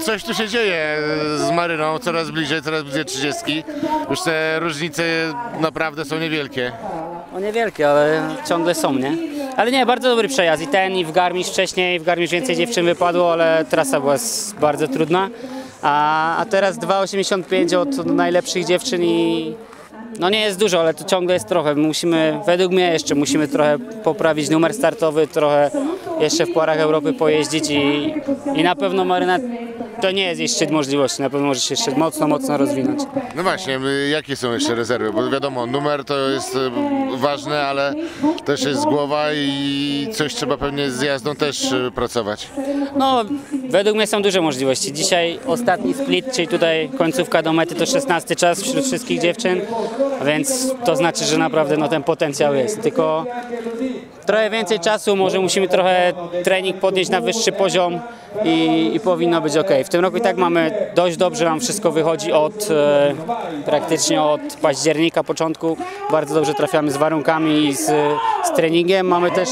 Coś tu się dzieje z Maryną, coraz bliżej, coraz bliżej 30. Już te różnice naprawdę są niewielkie. O niewielkie, ale ciągle są, nie? Ale nie, bardzo dobry przejazd. I ten, i w Garmisch wcześniej. W Garmisch więcej dziewczyn wypadło, ale trasa była bardzo trudna. A, a teraz 2,85 od najlepszych dziewczyn i no nie jest dużo, ale to ciągle jest trochę. Musimy, według mnie jeszcze musimy trochę poprawić numer startowy, trochę jeszcze w parach Europy pojeździć i, i na pewno Maryna to nie jest jej szczyt możliwości. Na pewno może się jeszcze mocno, mocno rozwinąć. No właśnie, y, jakie są jeszcze rezerwy? Bo wiadomo, numer to jest y, ważne, ale też jest głowa i coś trzeba pewnie z jazdą też y, pracować. No, według mnie są duże możliwości. Dzisiaj ostatni split, czyli tutaj końcówka do mety to 16 czas wśród wszystkich dziewczyn, więc to znaczy, że naprawdę no, ten potencjał jest. Tylko trochę więcej czasu, może musimy trochę trening podnieść na wyższy poziom i, i powinno być ok. W tym roku i tak mamy dość dobrze, nam wszystko wychodzi od e, praktycznie od października, początku. Bardzo dobrze trafiamy z warunkami i z, z treningiem. Mamy też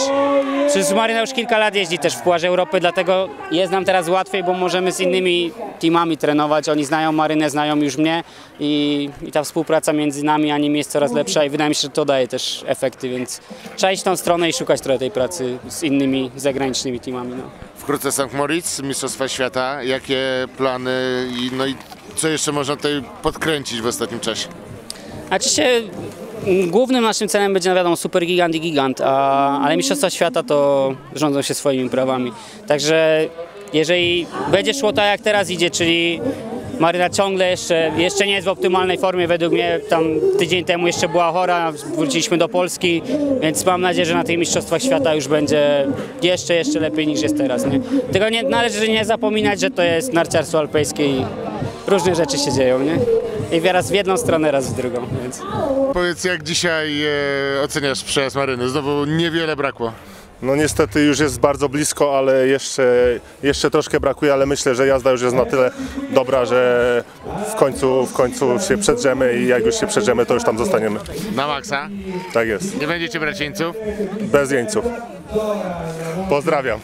Przecież Maryna już kilka lat jeździ też w Pucharze Europy, dlatego jest nam teraz łatwiej, bo możemy z innymi teamami trenować. Oni znają Marynę, znają już mnie i, i ta współpraca między nami a nimi jest coraz lepsza i wydaje mi się, że to daje też efekty, więc trzeba iść w tą stronę i szukać trochę tej pracy z innymi zagranicznymi teamami. No. Wkrótce St. Moritz, Mistrzostwa Świata. Jakie plany i, no i co jeszcze można tutaj podkręcić w ostatnim czasie? Oczywiście mm, głównym naszym celem będzie, no wiadomo, super gigant i gigant, a, ale Mistrzostwa Świata to rządzą się swoimi prawami. Także jeżeli będzie szło tak jak teraz idzie, czyli Maryna ciągle jeszcze, jeszcze nie jest w optymalnej formie według mnie, tam tydzień temu jeszcze była chora, wróciliśmy do Polski, więc mam nadzieję, że na tych Mistrzostwach Świata już będzie jeszcze, jeszcze lepiej niż jest teraz. Nie? Tylko nie, należy nie zapominać, że to jest narciarstwo alpejskie i różne rzeczy się dzieją, nie? I raz w jedną stronę, raz w drugą, więc... Powiedz, jak dzisiaj e, oceniasz przejazd Maryny? Znowu niewiele brakło. No niestety już jest bardzo blisko, ale jeszcze, jeszcze troszkę brakuje, ale myślę, że jazda już jest na tyle dobra, że w końcu, w końcu się przedrzemy i jak już się przedrzemy, to już tam zostaniemy. Na maksa. Tak jest. Nie będziecie brać jeńców? Bez jeńców. Pozdrawiam.